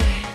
say.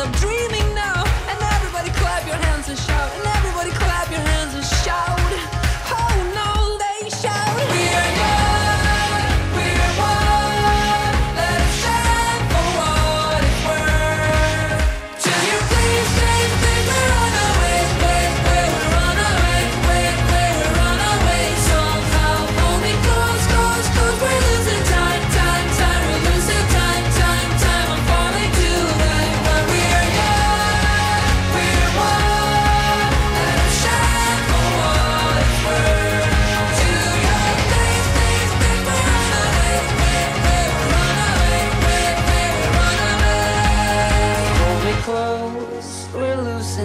of dreaming.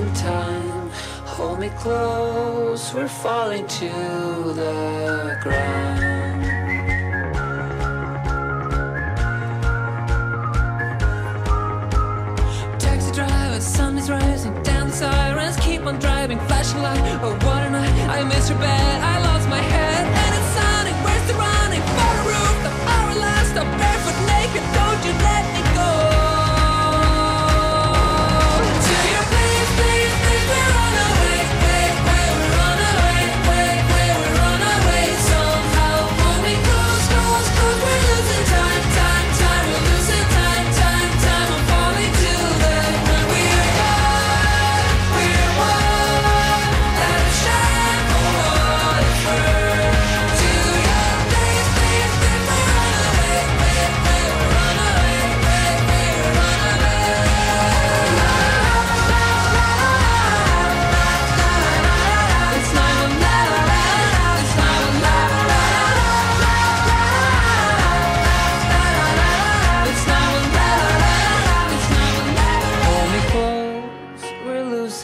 in time. Hold me close, we're falling to the ground. Taxi driver, sun is rising, down the sirens Keep on driving, flashing light, oh what a night I miss your bed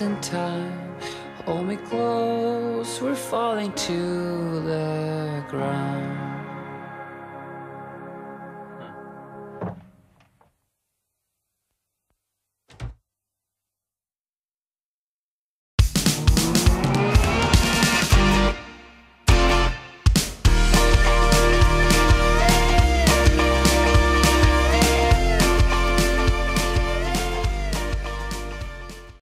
in time. Hold me close, we're falling to the ground.